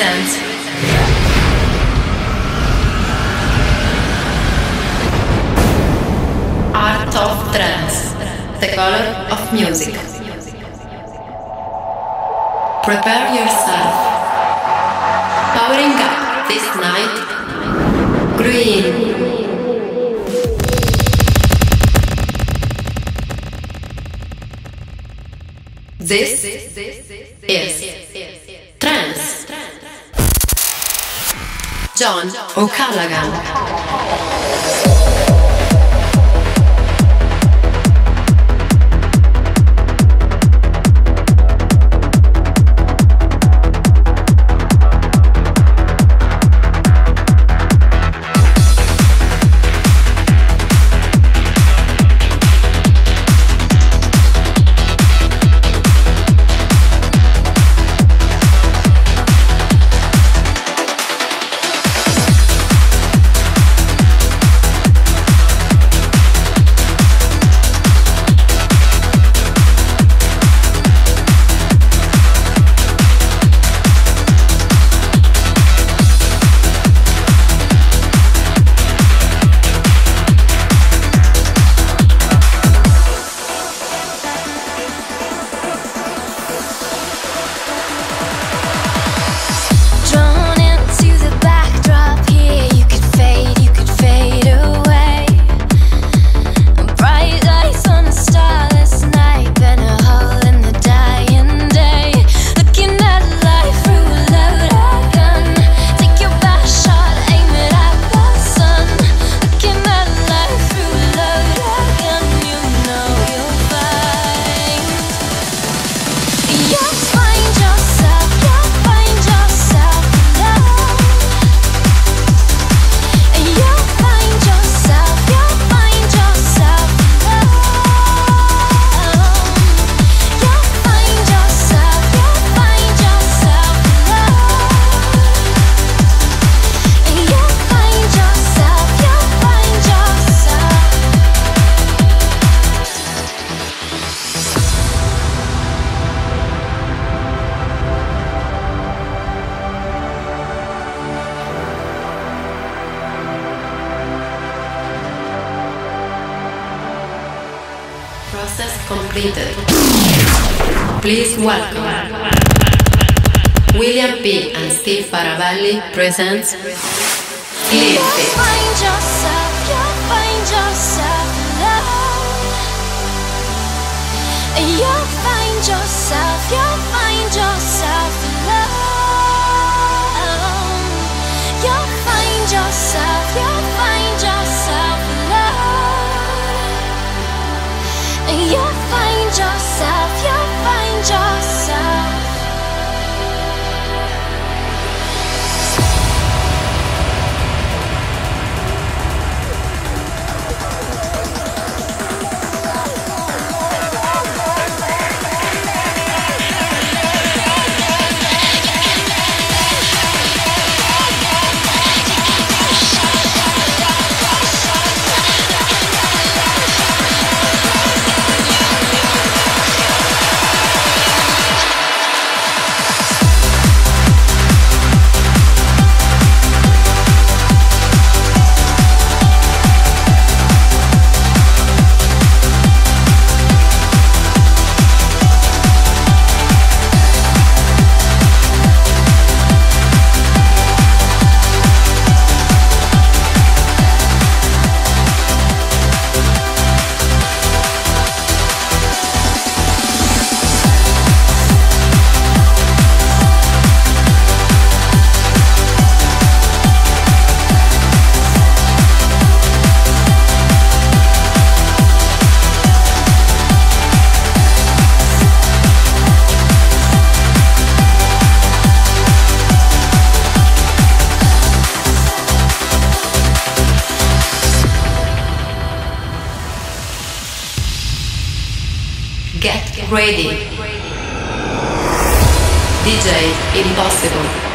sense. Art of Trance, the color of music. Prepare yourself. Powering up this night. Green. This is Trance. John O'Callaghan. process completed. Please welcome William P. and Steve Faravalli presents Live Brady. DJ Impossible.